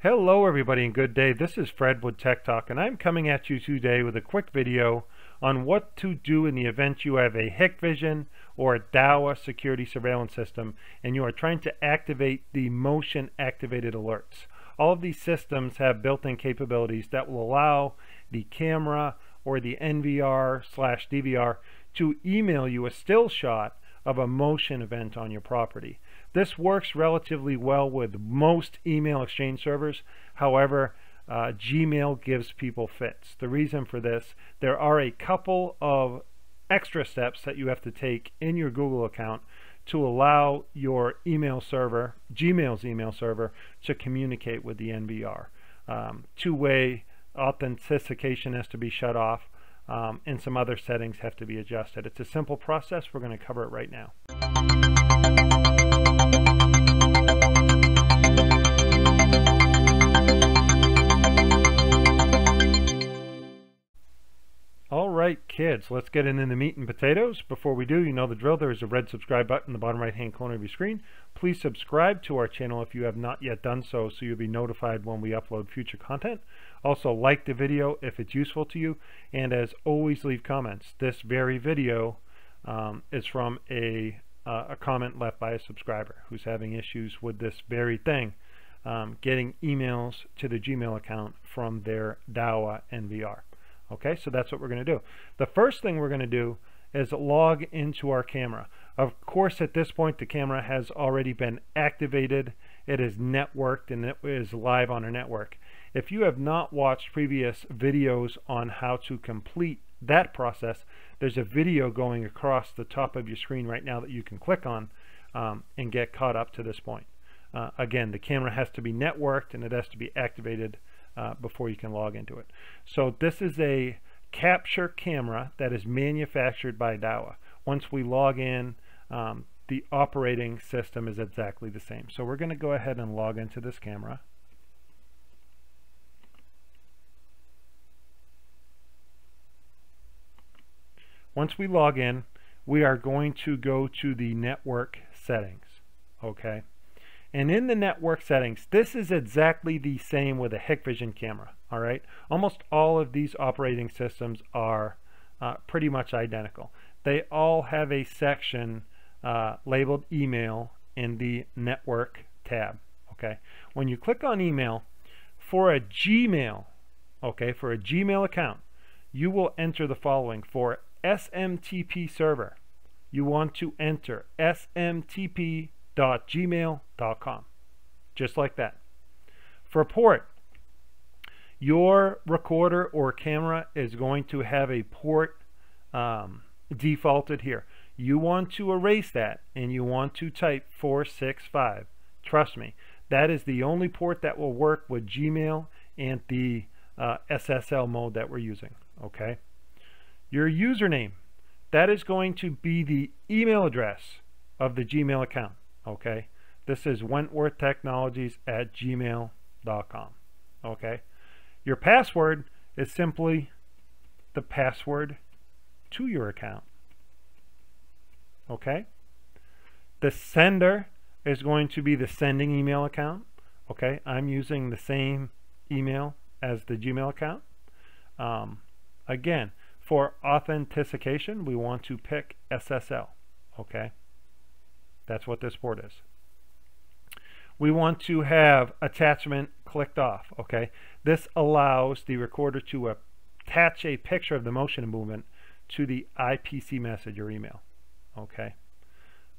Hello everybody and good day. This is Fred with Tech Talk and I'm coming at you today with a quick video on what to do in the event you have a Hikvision or a Dahua security surveillance system and you are trying to activate the motion activated alerts. All of these systems have built-in capabilities that will allow the camera or the NVR slash DVR to email you a still shot of a motion event on your property. This works relatively well with most email exchange servers. However, uh, Gmail gives people fits. The reason for this, there are a couple of extra steps that you have to take in your Google account to allow your email server, Gmail's email server, to communicate with the NVR. Um, Two-way authentication has to be shut off um, and some other settings have to be adjusted. It's a simple process. We're going to cover it right now. Right, kids, let's get into the meat and potatoes. Before we do, you know the drill. There is a red subscribe button in the bottom right-hand corner of your screen. Please subscribe to our channel if you have not yet done so, so you'll be notified when we upload future content. Also, like the video if it's useful to you, and as always, leave comments. This very video um, is from a, uh, a comment left by a subscriber who's having issues with this very thing, um, getting emails to the Gmail account from their Dahua NVR. Okay, so that's what we're going to do. The first thing we're going to do is log into our camera. Of course, at this point, the camera has already been activated. It is networked and it is live on our network. If you have not watched previous videos on how to complete that process, there's a video going across the top of your screen right now that you can click on um, and get caught up to this point. Uh, again, the camera has to be networked and it has to be activated uh, before you can log into it. So this is a capture camera that is manufactured by Dahua. Once we log in, um, the operating system is exactly the same. So we're going to go ahead and log into this camera. Once we log in, we are going to go to the network settings. Okay. And in the network settings, this is exactly the same with a Hikvision camera. All right, almost all of these operating systems are uh, pretty much identical. They all have a section uh, labeled email in the network tab. Okay, when you click on email for a Gmail, okay, for a Gmail account, you will enter the following for SMTP server. You want to enter SMTP gmail.com just like that. For port your recorder or camera is going to have a port um, defaulted here. You want to erase that and you want to type 465 trust me that is the only port that will work with Gmail and the uh, SSL mode that we're using okay? Your username that is going to be the email address of the Gmail account okay? This is Wentworth Technologies at gmail.com okay? Your password is simply the password to your account okay? The sender is going to be the sending email account okay? I'm using the same email as the Gmail account. Um, again for authentication we want to pick SSL okay that's what this port is. We want to have attachment clicked off. Okay, This allows the recorder to attach a picture of the motion movement to the IPC message or email. Okay,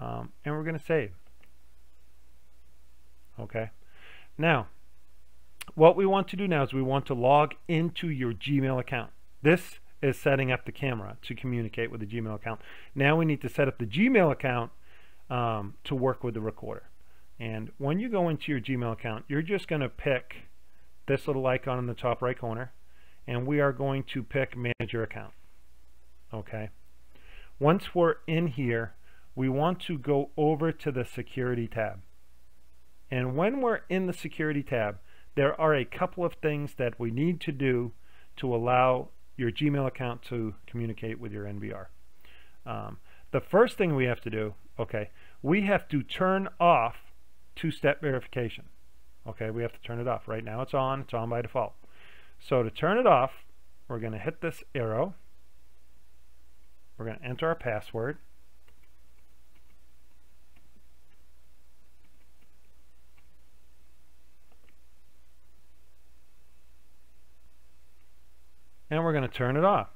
um, And we're going to save. Okay, Now, what we want to do now is we want to log into your Gmail account. This is setting up the camera to communicate with the Gmail account. Now we need to set up the Gmail account um, to work with the recorder. And when you go into your Gmail account, you're just going to pick this little icon in the top right corner, and we are going to pick Manage Your Account. Okay. Once we're in here, we want to go over to the Security tab. And when we're in the Security tab, there are a couple of things that we need to do to allow your Gmail account to communicate with your NVR. Um, the first thing we have to do, okay, we have to turn off two-step verification. Okay, we have to turn it off. Right now it's on, it's on by default. So to turn it off, we're going to hit this arrow. We're going to enter our password. And we're going to turn it off.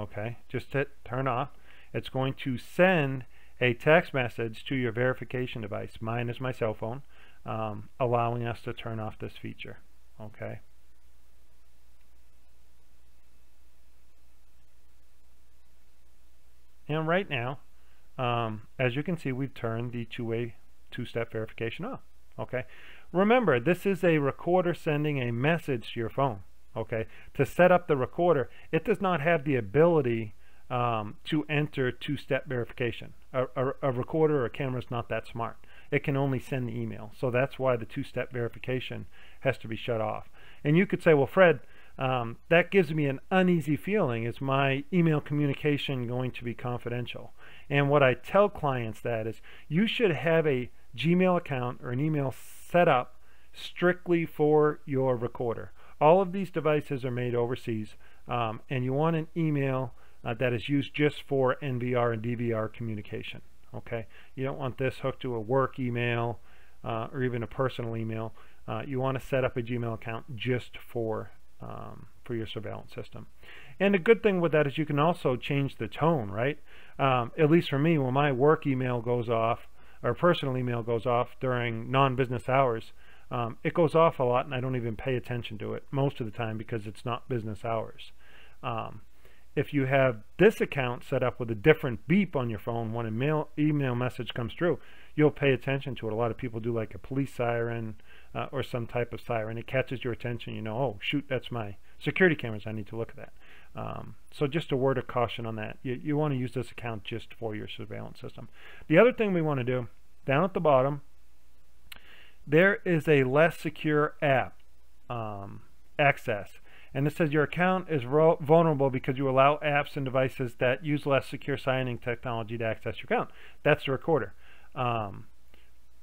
Okay, just hit turn off. It's going to send a text message to your verification device. Mine is my cell phone, um, allowing us to turn off this feature. Okay. And right now, um, as you can see, we've turned the two-way two-step verification off. Okay. Remember, this is a recorder sending a message to your phone. Okay. To set up the recorder, it does not have the ability um, to enter two-step verification. A, a, a, recorder or a camera is not that smart. It can only send the email. So that's why the two-step verification has to be shut off. And you could say, well, Fred, um, that gives me an uneasy feeling. Is my email communication going to be confidential? And what I tell clients that is you should have a Gmail account or an email set up strictly for your recorder. All of these devices are made overseas um, and you want an email uh, that is used just for NVR and DVR communication. Okay, you don't want this hooked to a work email uh, or even a personal email. Uh, you want to set up a Gmail account just for um, for your surveillance system. And the good thing with that is you can also change the tone, right? Um, at least for me, when my work email goes off or personal email goes off during non-business hours, um, it goes off a lot and I don't even pay attention to it most of the time because it's not business hours. Um, if you have this account set up with a different beep on your phone when a mail email message comes through, you'll pay attention to it. A lot of people do like a police siren uh, or some type of siren. It catches your attention. You know, oh shoot, that's my security cameras. I need to look at that. Um, so just a word of caution on that. You, you want to use this account just for your surveillance system. The other thing we want to do, down at the bottom, there is a less secure app um, access. And it says your account is vulnerable because you allow apps and devices that use less secure signing technology to access your account. That's the recorder. Um,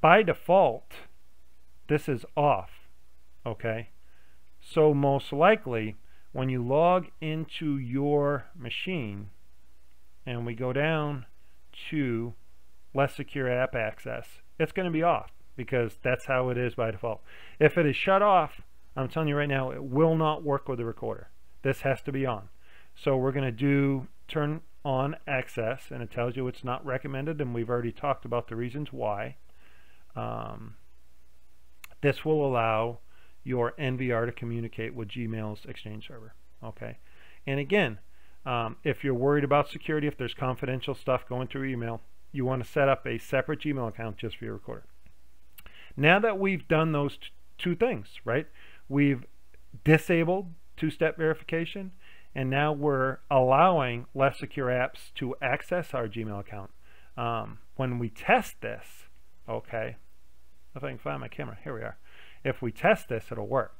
by default, this is off. Okay. So most likely, when you log into your machine and we go down to less secure app access, it's going to be off because that's how it is by default. If it is shut off, I'm telling you right now, it will not work with the recorder. This has to be on. So we're going to do turn on access, and it tells you it's not recommended, and we've already talked about the reasons why. Um, this will allow your NVR to communicate with Gmail's Exchange server. Okay, and again, um, if you're worried about security, if there's confidential stuff going through email, you want to set up a separate Gmail account just for your recorder. Now that we've done those two things, right? We've disabled two-step verification, and now we're allowing less secure apps to access our Gmail account. Um, when we test this, okay, if I can find my camera, here we are. If we test this, it'll work.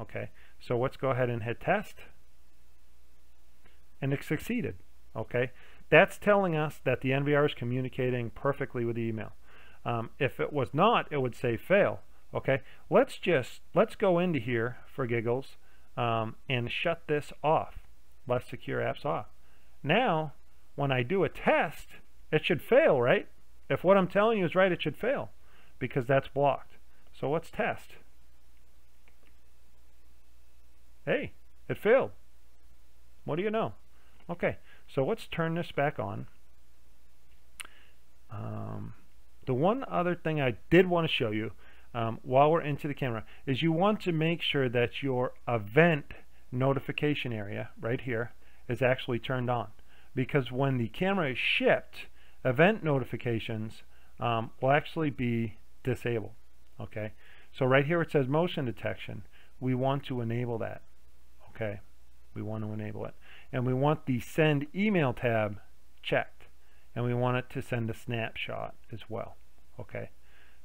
Okay, so let's go ahead and hit test. And it succeeded. Okay, that's telling us that the NVR is communicating perfectly with the email. Um, if it was not, it would say fail. Okay, let's just, let's go into here for giggles um, and shut this off. Less secure apps off. Now, when I do a test, it should fail, right? If what I'm telling you is right, it should fail because that's blocked. So let's test. Hey, it failed. What do you know? Okay, so let's turn this back on. Um, the one other thing I did want to show you um, while we're into the camera is you want to make sure that your event notification area right here is actually turned on. Because when the camera is shipped event notifications um, will actually be disabled okay? So right here it says motion detection. We want to enable that okay? We want to enable it. And we want the send email tab checked. And we want it to send a snapshot as well okay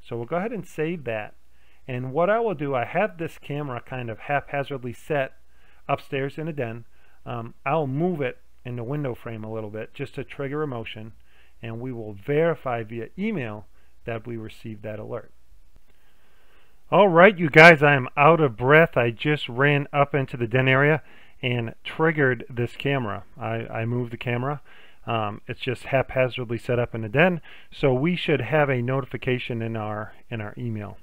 so we'll go ahead and save that. And what I will do, I have this camera kind of haphazardly set upstairs in a den. Um, I'll move it in the window frame a little bit just to trigger a motion and we will verify via email that we received that alert. All right, you guys, I am out of breath. I just ran up into the den area and triggered this camera. I, I moved the camera. Um, it's just haphazardly set up in a den, so we should have a notification in our in our email.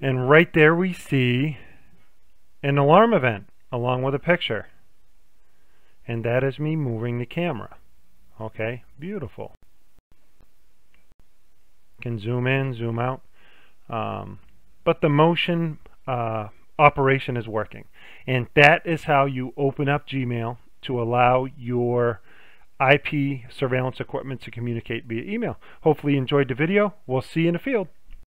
And right there we see an alarm event along with a picture. And that is me moving the camera. Okay, beautiful. Can zoom in, zoom out. Um, but the motion uh, operation is working. And that is how you open up Gmail to allow your IP surveillance equipment to communicate via email. Hopefully you enjoyed the video. We'll see you in the field.